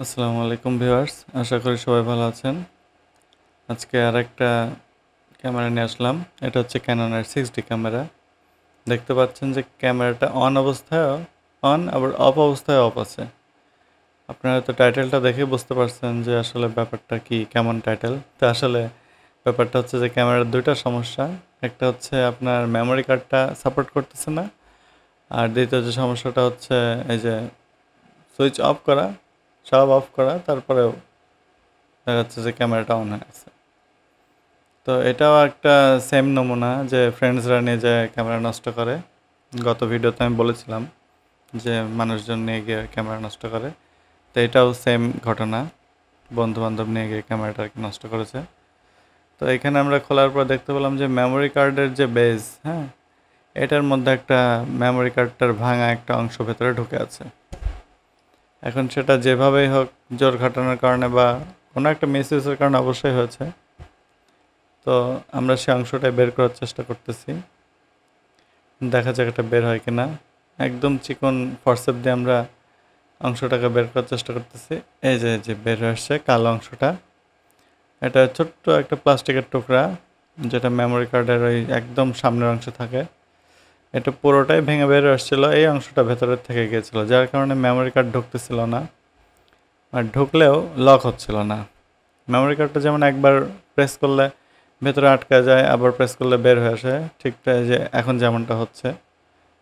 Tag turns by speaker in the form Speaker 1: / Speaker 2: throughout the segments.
Speaker 1: আসসালামু আলাইকুম ভিউয়ার্স, আশা করি সবাই ভালো আছেন। আজকে আর একটা ক্যামেরা নিয়ে আসলাম, এটা হচ্ছে ক্যাননের সিক্স ডি ক্যামেরা। দেখতে পাচ্ছেন যে ক্যামেরাটা অন অবস্থায়ও অন আবার অফ অবস্থায় অফ আছে। আপনারা তো টাইটেলটা দেখে বুঝতে পারছেন যে আসলে ব্যাপারটা কি, কেমন টাইটেল তো আসলে ব্যাপারটা হচ্ছে যে ক্যামেরার দুইটা সমস্যা। একটা হচ্ছে আপনার মেমোরি কার্ডটা সাপোর্ট করতেছে না, আর দ্বিতীয় যে সমস্যাটা হচ্ছে এই যে সুইচ অফ করা সব অফ করা, তারপরেও দেখা যাচ্ছে যে ক্যামেরাটা অন হয়ে আছে তো এটাও একটা সেম নমুনা যে ফ্রেন্ডসরা নিয়ে যায় ক্যামেরা নষ্ট করে। গত ভিডিওতে আমি বলেছিলাম যে মানুষজন নিয়ে গিয়ে ক্যামেরা নষ্ট করে। তো এটাও সেম ঘটনা। বন্ধু বান্ধব নিয়ে গিয়ে ক্যামেরাটা আর কি নষ্ট করেছে। তো এখানে আমরা খোলার পর দেখতে পেলাম যে মেমোরি কার্ডের যে বেজ হ্যাঁ এটার মধ্যে একটা মেমোরি কার্ডটার ভাঙা একটা অংশ ভেতরে ঢুকে আছে। এখন সেটা যেভাবেই হোক জোর ঘটানোর কারণে বা কোনো একটা মিসইউজের কারণে অবশ্যই হয়েছে। তো আমরা সেই অংশটাই বের করার চেষ্টা করতেছি। দেখা যাক এটা বের হয় কিনা। একদম চিকন ফরসেপ দিয়ে আমরা অংশটাকে বের করার চেষ্টা করতেছি। এই যে যে বের হয়ে আসছে কালো অংশটা। এটা ছোট্ট একটা প্লাস্টিকের টুকরা, যেটা মেমোরি কার্ডের ওই একদম সামনের অংশে থাকে। এটা পুরোটাই ভেঙে বের আসছিল এই অংশটা ভেতরের থেকে গিয়েছিল, যার কারণে মেমোরি কার্ড ঢুকতেছিল না। আর ঢুকলেও লক হচ্ছিল না। মেমোরি কার্ডটা যেমন একবার প্রেস করলে ভেতরে আটকা যায়, আবার প্রেস করলে বের হয়ে আসে ঠিকটা যে এখন যেমনটা হচ্ছে।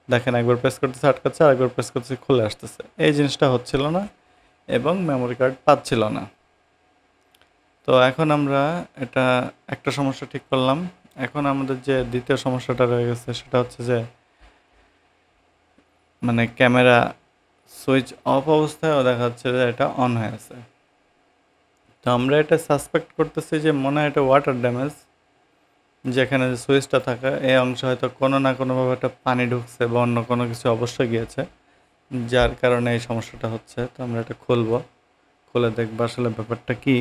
Speaker 1: দেখেন একবার প্রেস করতেছে, আটকাচ্ছে আর একবার প্রেস করতেছে, খুলে আসতেছে। এই জিনিসটা হচ্ছিল না এবং মেমোরি কার্ড পাচ্ছিল না। তো এখন আমরা এটা একটা সমস্যা ঠিক করলাম। এখন আমাদের যে দ্বিতীয় সমস্যাটা রয়ে গেছে, সেটা হচ্ছে যে মানে ক্যামেরা সুইচ অফ অবস্থায়ও দেখা যাচ্ছে যে এটা অন হয়ে আছে তো আমরা এটা সাসপেক্ট করতেছি যে মনে হয় এটা ওয়াটার ড্যামেজ যেখানে যে সুইচটা থাকে এই অংশ হয়তো কোনো না কোনোভাবে একটা পানি ঢুকছে বা অন্য কোনো কিছু অবশ্যই গিয়েছে, যার কারণে এই সমস্যাটা হচ্ছে। তো আমরা এটা খুলবো, খুলে দেখব আসলে ব্যাপারটা কী।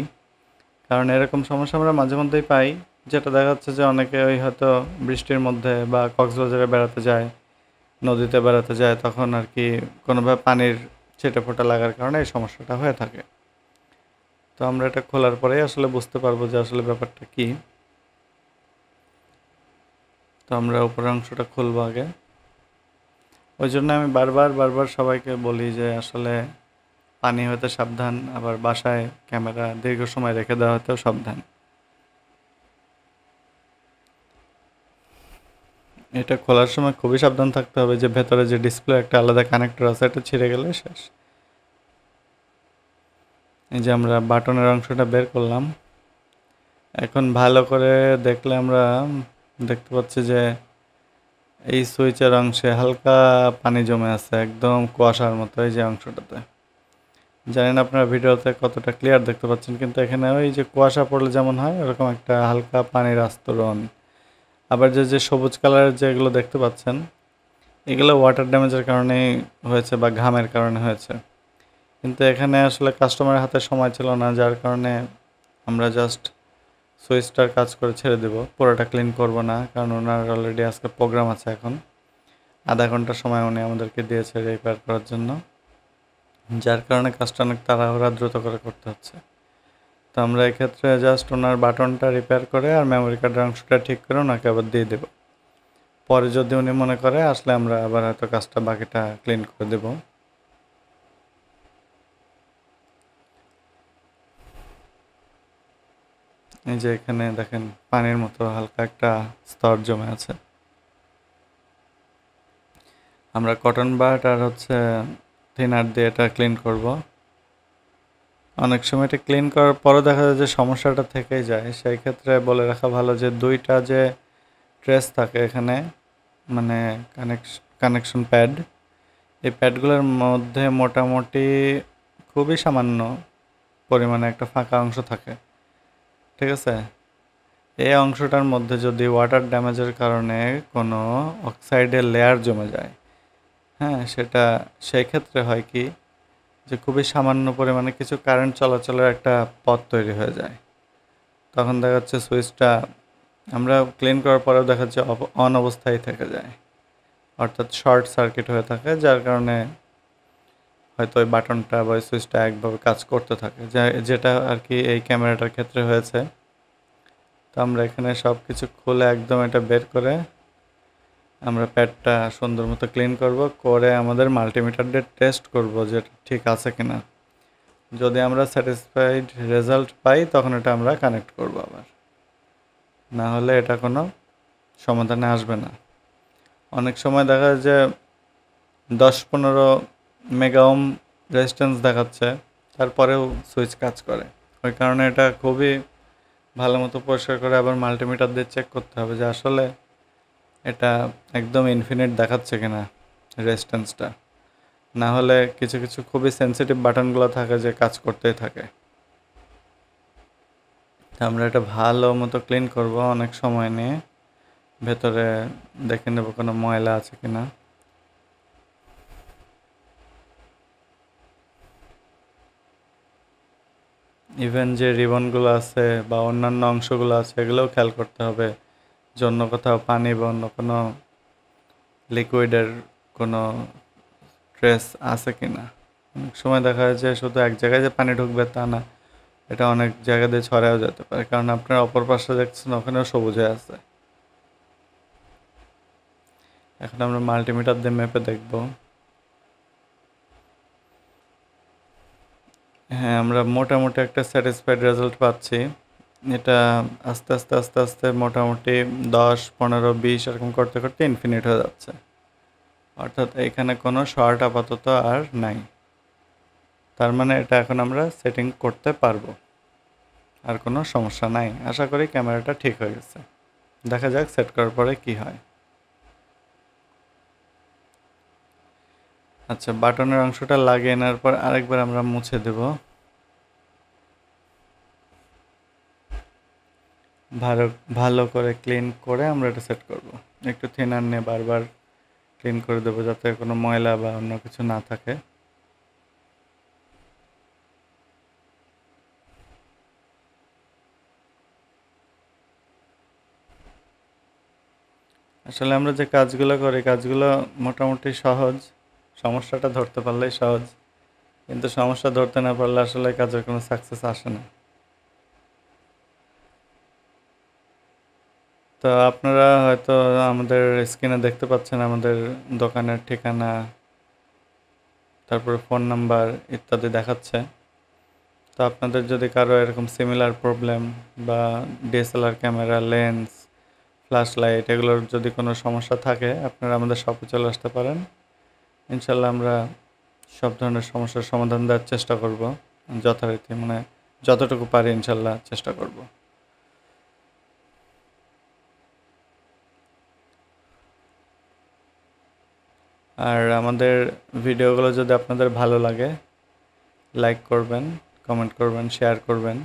Speaker 1: কারণ এরকম সমস্যা আমরা মাঝে মধ্যেই পাই, যেটা দেখা যাচ্ছে যে অনেকে ওই হয়তো বৃষ্টির মধ্যে বা কক্সবাজারে বেড়াতে যায় নদীতে বেড়াতে যায়, তখন আর কি কোনোভাবে পানির ছেটে ফোটা লাগার কারণে এই সমস্যাটা হয়ে থাকে। তো আমরা এটা খোলার পরেই আসলে বুঝতে পারব যে আসলে ব্যাপারটা কি। তো আমরা উপরের অংশটা খুলবো আগে। ওই জন্য আমি বারবার বারবার সবাইকে বলি যে আসলে পানি হতে সাবধান, আবার বাসায় ক্যামেরা দীর্ঘ সময় রেখে দেওয়া হতেও সাবধান। এটা খোলার সময় খুবই সাবধান থাকতে হবে যে ভেতরে যে ডিসপ্লে একটা আলাদা কানেক্টর আছে, এটা ছিঁড়ে গেলে শেষ। এই যে আমরা বাটনের অংশটা বের করলাম। এখন ভালো করে দেখলে আমরা দেখতে পাচ্ছি যে এই সুইচের অংশে হালকা পানি জমে আছে, একদম কুয়াশার মতো এই যে অংশটাতে। জানেন আপনারা ভিডিওতে কতটা ক্লিয়ার দেখতে পাচ্ছেন, কিন্তু এখানে ওই যে কুয়াশা পড়লে যেমন হয়, ওরকম একটা হালকা পানির আস্তরণ। আবার যে যে সবুজ কালারের যেগুলো দেখতে পাচ্ছেন, এগুলো ওয়াটার ড্যামেজের কারণে হয়েছে বা ঘামের কারণে হয়েছে। কিন্তু এখানে আসলে কাস্টমারের হাতে সময় ছিল না, যার কারণে আমরা জাস্ট সুইচটার কাজ করে ছেড়ে দেব। পুরোটা ক্লিন করব না, কারণ ওনার অলরেডি আজকে প্রোগ্রাম আছে এখন। আধা ঘণ্টা সময় উনি আমাদেরকে দিয়েছে রিপেয়ার করার জন্য, যার কারণে কাজটা অনেক তাড়াহুড়া দ্রুত করে করতে হচ্ছে। তো আমরা এক্ষেত্রে জাস্ট ওনার বাটনটা রিপেয়ার করে আর মেমোরি কার্ডের অংশটা ঠিক করে ওনাকে আবার দিয়ে দেব। পরে যদি উনি মনে করে, আসলে আমরা আবার হয়তো কাজটা বাকিটা ক্লিন করে দেব। এই যে এখানে দেখেন, পানির মতো হালকা একটা স্তর জমে আছে। আমরা কটন বাট আর হচ্ছে থিনার দিয়ে এটা ক্লিন করব। অনেক সময় এটা ক্লিন করার পরে দেখা যায় যে সমস্যাটা থেকেই যায়। সেই ক্ষেত্রে বলে রাখা ভালো যে দুইটা যে ট্রেস থাকে এখানে মানে কানেকশ কানেকশন প্যাড এই প্যাডগুলোর মধ্যে মোটামুটি খুবই সামান্য পরিমাণে একটা ফাঁকা অংশ থাকে। ঠিক আছে? এই অংশটার মধ্যে যদি ওয়াটার ড্যামেজের কারণে কোনো অক্সাইডের লেয়ার জমে যায় হ্যাঁ সেটা, সেই ক্ষেত্রে হয় কি যে খুবই সামান্য পরিমাণে কিছু কারেন্ট চলাচলের একটা পথ তৈরি হয়ে যায়। তখন দেখা যাচ্ছে সুইচটা আমরা ক্লিন করার পরেও দেখা যাচ্ছে অন অবস্থায় থেকে যায়। অর্থাৎ শর্ট সার্কিট হয়ে থাকে, যার কারণে হয়তো ওই বাটনটা বা সুইচটা একভাবে কাজ করতে থাকে। যেটা আর কি এই ক্যামেরাটার ক্ষেত্রে হয়েছে। তো আমরা এখানে সব কিছু খুলে একদম এটা বের করে আমরা প্যাডটা সুন্দর মতো ক্লিন করব, করে আমাদের মাল্টিমিটার দিয়ে টেস্ট করব যে ঠিক আছে কিনা। যদি আমরা স্যাটিসফাইড রেজাল্ট পাই, তখন এটা আমরা কানেক্ট করব আবার। না হলে এটা কোনো সমাধানে আসবে না। অনেক সময় দেখা যায় যে দশ পনেরো মেগাওম রেজিস্ট্যান্স দেখাচ্ছে, তারপরেও সুইচ কাজ করে। ওই কারণে এটা খুবই ভালো মতো পরিষ্কার করে আবার মাল্টিমিটার দিয়ে চেক করতে হবে যে আসলে এটা একদম ইনফিনিট দেখাচ্ছে কিনা রেজিস্ট্যান্সটা না হলে কিছু কিছু খুবই সেন্সিটিভ বাটনগুলো থাকে যে কাজ করতেই থাকে। আমরা এটা ভালো মতো ক্লিন করব অনেক সময় নিয়ে। ভেতরে দেখে নেব কোনো ময়লা আছে কিনা। ইভেন যে রিবনগুলো আছে বা অন্যান্য অংশগুলো আছে, এগুলোও খেয়াল করতে হবে। জন্য কোথাও পানি বা অন্য কোনো লিকুইডের কোনো ট্রেস আছে কি না অনেক সময় দেখা যায় যে শুধু এক জায়গায় যে পানি ঢুকবে তা না, এটা অনেক জায়গা দিয়ে ছড়াও যেতে পারে। কারণ আপনার অপর পাশে দেখছেন ওখানেও সবুজ হয়ে আছে। এখন আমরা মাল্টিমিটার দিয়ে মেপে দেখব। হ্যাঁ আমরা মোটামুটি একটা স্যাটিসফাইড রেজাল্ট পাচ্ছি। এটা আস্তে আস্তে আস্তে আস্তে মোটামুটি দশ, পনেরো, বিশ এরকম করতে করতে ইনফিনিট হয়ে যাচ্ছে। অর্থাৎ এখানে কোনো শর্ট আপাতত আর নাই। তার মানে এটা এখন আমরা সেটিং করতে পারব। আর কোনো সমস্যা নাই। আশা করি ক্যামেরাটা ঠিক হয়ে গেছে। দেখা যাক সেট করার পরে কি হয়। আচ্ছা বাটনের অংশটা লাগিয়ে নেওয়ার পর আরেকবার আমরা মুছে দেব। ভালো ভালো করে ক্লিন করে আমরা এটা সেট করব। একটু থিনার নিয়ে বারবার ক্লিন করে দেবো যাতে কোনো ময়লা বা অন্য কিছু না থাকে। আসলে আমরা যে কাজগুলো করি, কাজগুলো মোটামুটি সহজ। সমস্যাটা ধরতে পারলেই সহজ। কিন্তু সমস্যা ধরতে না পারলে আসলে কাজের কোনো সাকসেস আসে না। তো আপনারা হয়তো আমাদের স্ক্রিনে দেখতে পাচ্ছেন আমাদের দোকানের ঠিকানা, তারপরে ফোন নাম্বার ইত্যাদি দেখাচ্ছে। তো আপনাদের যদি কারও এরকম সিমিলার প্রবলেম বা DSLR camera lens flash light এগুলোর যদি কোনো সমস্যা থাকে, আপনারা আমাদের শপে চলে আসতে পারেন। ইনশাল্লাহ আমরা সব ধরনের সমস্যার সমাধান দেওয়ার চেষ্টা করব, যথারীতি মানে যতটুকু পারি ইনশাল্লাহ চেষ্টা করব। আর আমাদের ভিডিওগুলো যদি আপনাদের ভালো লাগে লাইক করবেন কমেন্ট করবেন শেয়ার করবেন।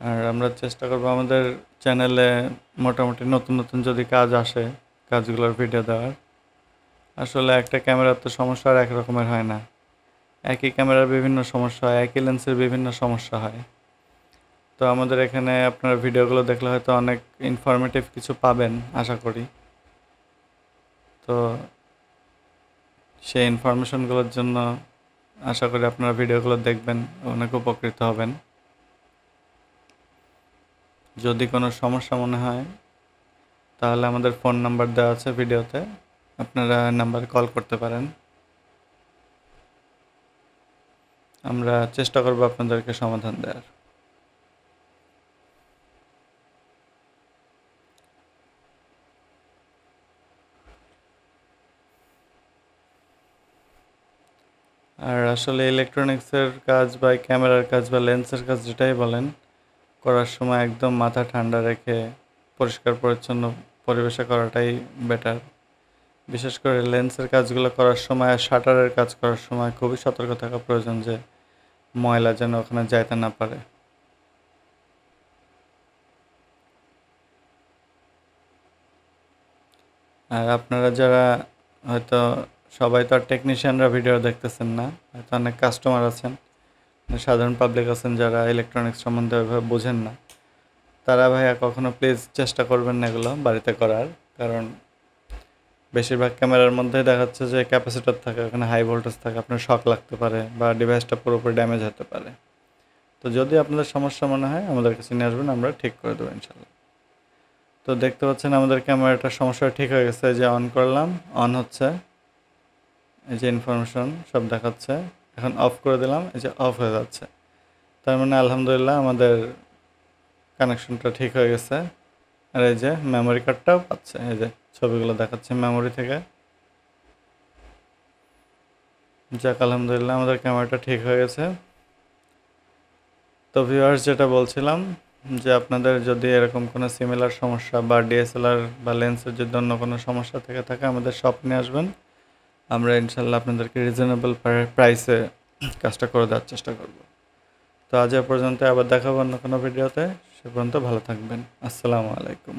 Speaker 1: আর আমরা চেষ্টা করব আমাদের চ্যানেলে মোটামুটি নতুন নতুন যদি কাজ আসে, কাজগুলোর ভিডিও দেওয়ার। আসলে একটা ক্যামেরার তো সমস্যা আর এক রকমের হয় না। একই ক্যামেরার বিভিন্ন সমস্যা হয়, একই লেন্সের বিভিন্ন সমস্যা হয়। তো আমাদের এখানে আপনারা ভিডিওগুলো দেখলে হয়তো অনেক ইনফরমেটিভ কিছু পাবেন, আশা করি। তো সেই ইনফরমেশনগুলোর জন্য আশা করি আপনারা ভিডিওগুলো দেখবেন, অনেক উপকৃত হবেন। যদি কোনো সমস্যা মনে হয়, তাহলে আমাদের ফোন নাম্বার দেওয়া আছে ভিডিওতে, আপনারা নাম্বারে কল করতে পারেন। আমরা চেষ্টা করব আপনাদেরকে সমাধান দেওয়ার। আর আসলে ইলেকট্রনিক্সের কাজ বা ক্যামেরার কাজ বা লেন্সের কাজ যেটাই বলেন, করার সময় একদম মাথা ঠান্ডা রেখে পরিষ্কার, পরিচ্ছন্ন পরিবেশে করাটাই বেটার বিশেষ করে লেন্সের কাজগুলো করার সময় শাটারের কাজ করার সময় খুবই সতর্ক থাকা প্রয়োজন যে ময়লা যেন ওখানে যাইতে না পারে। আর আপনারা যারা হয়তো সবাই তো আর টেকনিশিয়ানরা ভিডিও দেখতেছেন না, হয়তো অনেক কাস্টমার আছেন, সাধারণ পাবলিক আছেন যারা ইলেকট্রনিক্স সম্বন্ধে ওইভাবে বোঝেন না। তারা ভাইয়া কখনো প্লিজ চেষ্টা করবেন না এগুলো বাড়িতে করার, কারণ বেশিরভাগ ক্যামেরার মধ্যে দেখাচ্ছে যে ক্যাপাসিটার থাকে, ওখানে হাই ভোল্টেজ থাকে, আপনার শক লাগতে পারে বা ডিভাইসটা পুরোপুরি ড্যামেজ হতে পারে। তো যদি আপনাদের সমস্যা মনে হয়, আমাদের কাছে নিয়ে আসবেন, আমরা ঠিক করে দেবো ইনশাল্লাহ তো দেখতে পাচ্ছেন আমাদের ক্যামেরাটার সমস্যা ঠিক হয়ে গেছে যে অন করলাম অন হচ্ছে। এই যে ইনফরমেশন সব দেখাচ্ছে। এখন অফ করে দিলাম, এই যে অফ হয়ে যাচ্ছে। তার মানে আলহামদুলিল্লাহ আমাদের কানেকশনটা ঠিক হয়ে গেছে। আর এই যে মেমোরি কার্ডটাও পাচ্ছে। এই যে ছবিগুলো দেখাচ্ছে মেমোরি থেকে। যাক, আলহামদুলিল্লাহ আমাদের ক্যামেরাটা ঠিক হয়ে গেছে। তো ভিউয়ার্স যেটা বলছিলাম, যে আপনাদের যদি এরকম কোনো সিমিলার সমস্যা বা ডিএসএলআর বা লেন্সের যদি অন্য কোনো সমস্যা থেকে থাকে, আমাদের শপ নিয়ে আসবেন। আমরা ইনশাল্লাহ আপনাদেরকে রিজনেবল প্রাইসে কাজটা করে দেওয়ার চেষ্টা করব। তো আজ পর্যন্ত আবার দেখাবো অন্য কোনো ভিডিওতে সে পর্যন্ত ভালো থাকবেন। আসসালামু আলাইকুম।